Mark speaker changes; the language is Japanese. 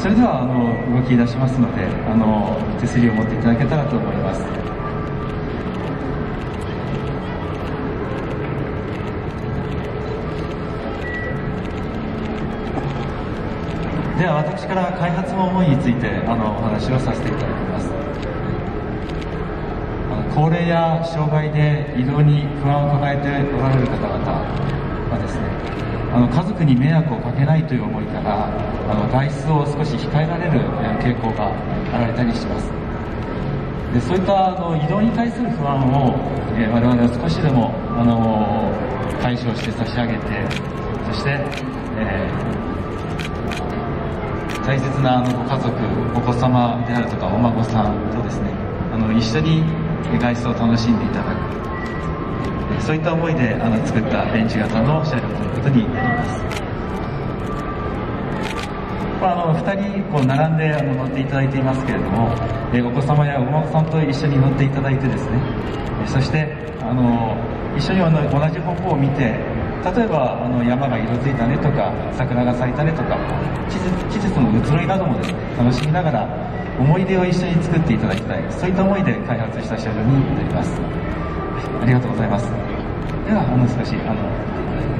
Speaker 1: それではあの動き出しますのであの手すりを持っていただけたらと思います。では私から開発の思いについてあのお話をさせていただきます。あの高齢や障害で移動に不安を抱えておられる方々はですねあの家族に迷惑をかけないという思いからあの外出を少し控えられる傾向があられたりします。でそういったあの移動に対する不安を、えー我々は少しでもあの解消して差し上げてそして、えー大切なあのご家族お子様であるとかお孫さんとですねあの一緒に外出を楽しんでいただく。そういった思いであの作ったベンチ型の車両ということになります。まあ、の2人こう並んであの乗っていただいていますけれども、えお子様やお孫さんと一緒に乗っていただいてですね、えそしてあの一緒に同じ方向を見て例えばあの山が色づいたねとか桜が咲いたねとか季節季節の移ろいなどもですね楽しみながら思い出を一緒に作っていただきたい。そういった思いで開発した車両になります。ありがとうございます。では難しいあの